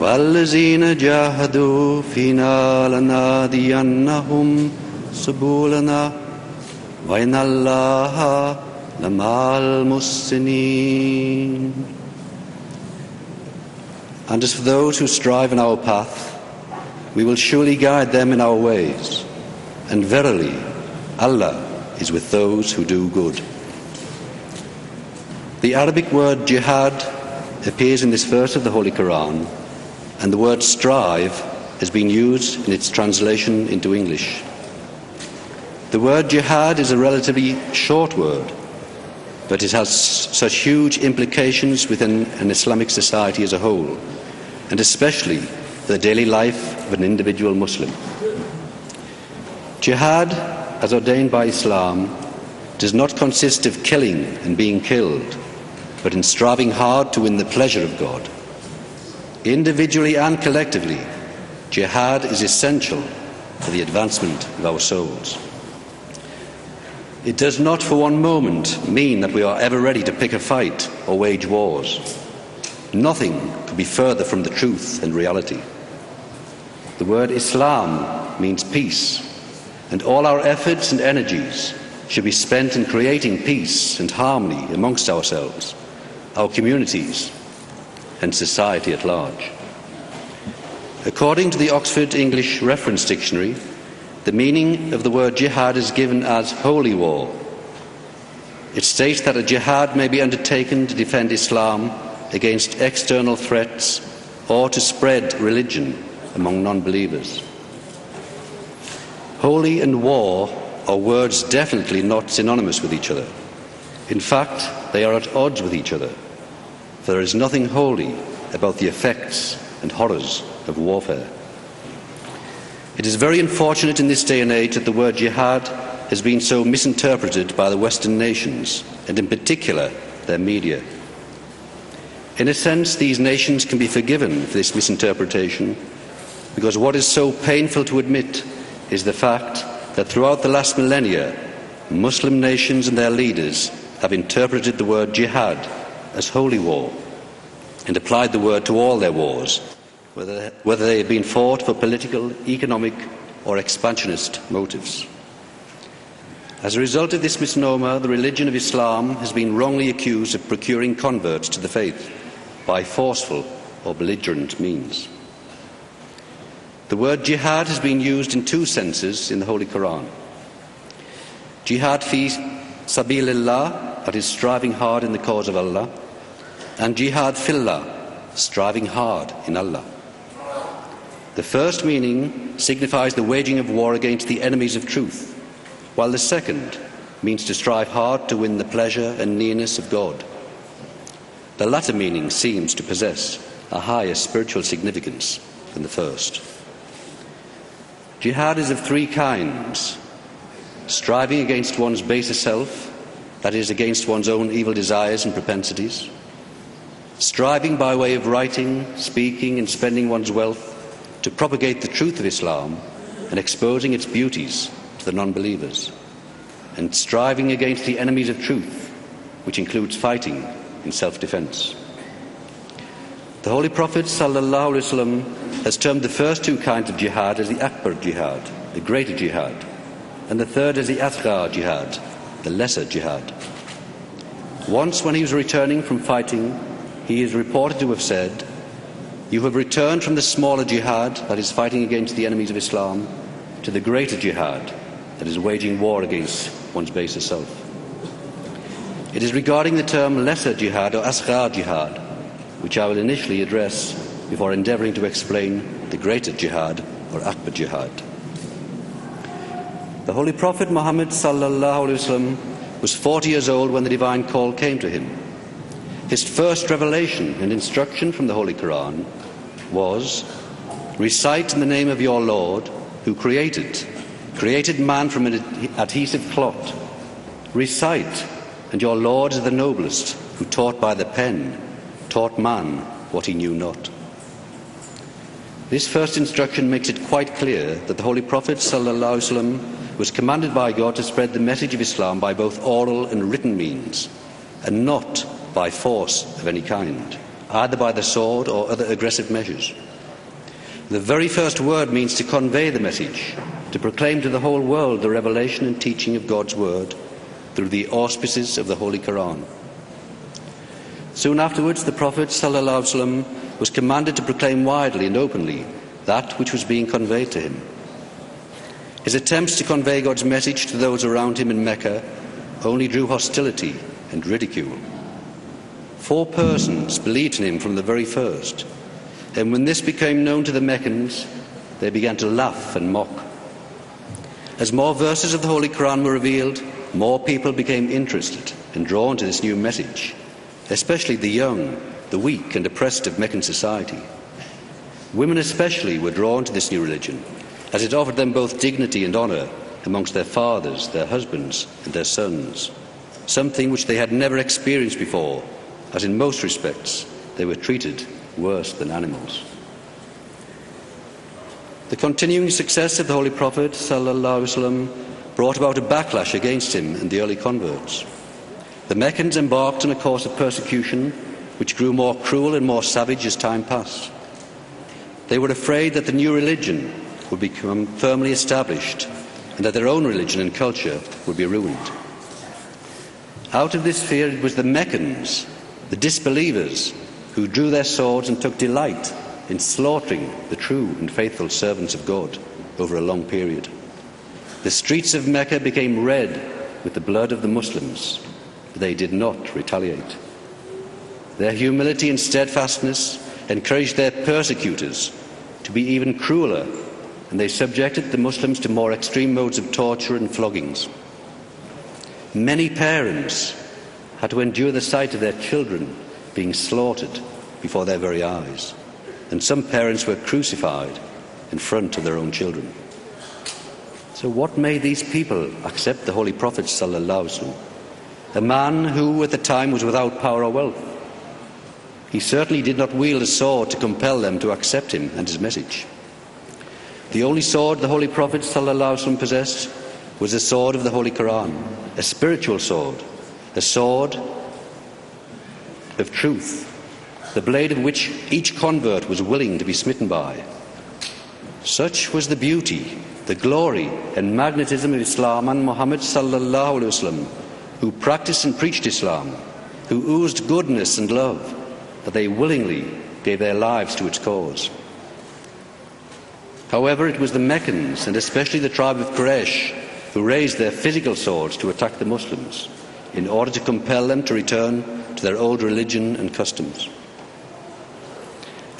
والذين جاهدوا فينا لنهدينهم سبلنا وإن الله لمع المحسنين And as for those who strive in our path, we will surely guide them in our ways. And verily, Allah is with those who do good. The Arabic word jihad appears in this verse of the Holy Quran, and the word strive has been used in its translation into English. The word jihad is a relatively short word, but it has such huge implications within an Islamic society as a whole, and especially the daily life of an individual Muslim. Jihad, as ordained by Islam, does not consist of killing and being killed, but in striving hard to win the pleasure of God. Individually and collectively, jihad is essential for the advancement of our souls. It does not for one moment mean that we are ever ready to pick a fight or wage wars. Nothing could be further from the truth and reality. The word Islam means peace, and all our efforts and energies should be spent in creating peace and harmony amongst ourselves, our communities, and society at large. According to the Oxford English Reference Dictionary, the meaning of the word jihad is given as holy war. It states that a jihad may be undertaken to defend Islam against external threats or to spread religion among non believers. Holy and war are words definitely not synonymous with each other. In fact, they are at odds with each other, there is nothing holy about the effects and horrors of warfare. It is very unfortunate in this day and age that the word jihad has been so misinterpreted by the Western nations, and in particular their media. In a sense, these nations can be forgiven for this misinterpretation because what is so painful to admit is the fact that throughout the last millennia, Muslim nations and their leaders have interpreted the word jihad as holy war and applied the word to all their wars, whether, whether they have been fought for political, economic, or expansionist motives. As a result of this misnomer, the religion of Islam has been wrongly accused of procuring converts to the faith by forceful or belligerent means. The word jihad has been used in two senses in the Holy Quran. Jihad fi sabilillah, that is striving hard in the cause of Allah, and jihad fillah, striving hard in Allah. The first meaning signifies the waging of war against the enemies of truth, while the second means to strive hard to win the pleasure and nearness of God. The latter meaning seems to possess a higher spiritual significance than the first. Jihad is of three kinds striving against one's baser self, that is, against one's own evil desires and propensities, striving by way of writing, speaking, and spending one's wealth to propagate the truth of Islam and exposing its beauties to the non believers, and striving against the enemies of truth, which includes fighting in self defense. The Holy Prophet ﷺ has termed the first two kinds of jihad as the Akbar jihad, the greater jihad, and the third as the Asghar jihad, the lesser jihad. Once, when he was returning from fighting, he is reported to have said, You have returned from the smaller jihad, that is fighting against the enemies of Islam, to the greater jihad, that is waging war against one's baser self. It is regarding the term lesser jihad or asghar jihad which I will initially address before endeavouring to explain the greater jihad or Akbar jihad. The Holy Prophet Muhammad was 40 years old when the divine call came to him. His first revelation and instruction from the Holy Quran was Recite in the name of your Lord, who created, created man from an adhesive clot. Recite, and your Lord is the noblest, who taught by the pen, taught man what he knew not. This first instruction makes it quite clear that the Holy Prophet was commanded by God to spread the message of Islam by both oral and written means, and not by force of any kind, either by the sword or other aggressive measures. The very first word means to convey the message, to proclaim to the whole world the revelation and teaching of God's word through the auspices of the Holy Quran. Soon afterwards, the Prophet ﷺ was commanded to proclaim widely and openly that which was being conveyed to him. His attempts to convey God's message to those around him in Mecca only drew hostility and ridicule. Four persons believed in him from the very first, and when this became known to the Meccans, they began to laugh and mock. As more verses of the Holy Quran were revealed, more people became interested and drawn to this new message, especially the young, the weak, and oppressed of Meccan society. Women, especially, were drawn to this new religion, as it offered them both dignity and honour amongst their fathers, their husbands, and their sons, something which they had never experienced before, as in most respects they were treated worse than animals. The continuing success of the Holy Prophet وسلم, brought about a backlash against him and the early converts. The Meccans embarked on a course of persecution which grew more cruel and more savage as time passed. They were afraid that the new religion would become firmly established and that their own religion and culture would be ruined. Out of this fear, it was the Meccans, the disbelievers, who drew their swords and took delight in slaughtering the true and faithful servants of God over a long period. The streets of Mecca became red with the blood of the Muslims, but they did not retaliate. Their humility and steadfastness encouraged their persecutors to be even crueler, and they subjected the Muslims to more extreme modes of torture and floggings. Many parents had to endure the sight of their children being slaughtered before their very eyes, and some parents were crucified in front of their own children. So, what made these people accept the Holy Prophet? A man who at the time was without power or wealth. He certainly did not wield a sword to compel them to accept him and his message. The only sword the Holy Prophet possessed was the sword of the Holy Quran, a spiritual sword, a sword of truth, the blade of which each convert was willing to be smitten by. Such was the beauty the glory and magnetism of Islam and Muhammad who practiced and preached Islam, who oozed goodness and love, that they willingly gave their lives to its cause. However, it was the Meccans, and especially the tribe of Quraysh, who raised their physical swords to attack the Muslims in order to compel them to return to their old religion and customs.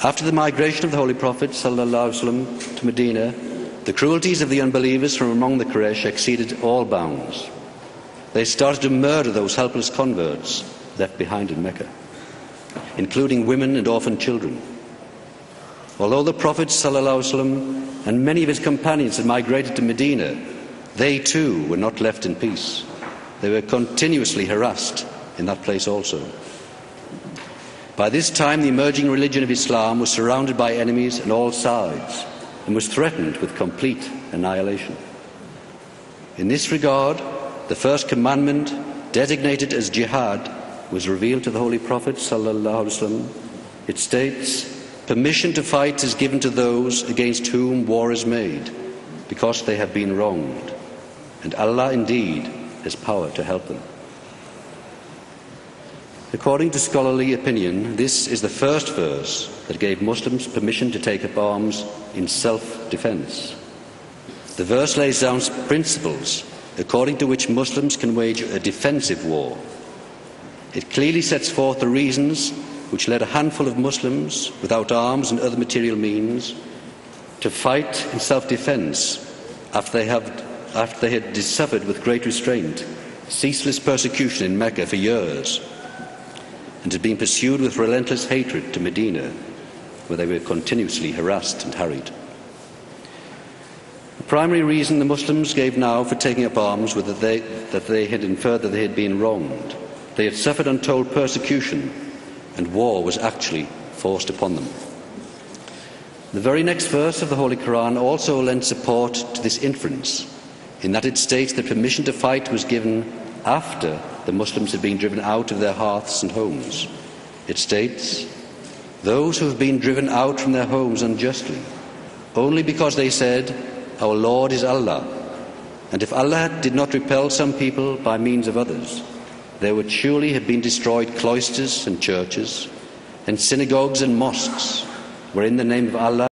After the migration of the Holy Prophet وسلم, to Medina, the cruelties of the unbelievers from among the Quraysh exceeded all bounds. They started to murder those helpless converts left behind in Mecca, including women and orphan children. Although the Prophet ﷺ and many of his companions had migrated to Medina, they too were not left in peace. They were continuously harassed in that place also. By this time, the emerging religion of Islam was surrounded by enemies on all sides and was threatened with complete annihilation. In this regard, the first commandment, designated as jihad, was revealed to the Holy Prophet. (Sallallahu alaihi wasallam). It states, Permission to fight is given to those against whom war is made, because they have been wronged, and Allah indeed has power to help them. According to scholarly opinion, this is the first verse that gave Muslims permission to take up arms in self defense. The verse lays down principles according to which Muslims can wage a defensive war. It clearly sets forth the reasons which led a handful of Muslims without arms and other material means to fight in self defense after they, have, after they had suffered with great restraint ceaseless persecution in Mecca for years and had been pursued with relentless hatred to Medina, where they were continuously harassed and harried. The primary reason the Muslims gave now for taking up arms was that they, that they had inferred that they had been wronged. They had suffered untold persecution, and war was actually forced upon them. The very next verse of the Holy Quran also lends support to this inference, in that it states that permission to fight was given after the Muslims had been driven out of their hearths and homes. It states, Those who have been driven out from their homes unjustly, only because they said, Our Lord is Allah, and if Allah did not repel some people by means of others, there would surely have been destroyed cloisters and churches, and synagogues and mosques, where in the name of Allah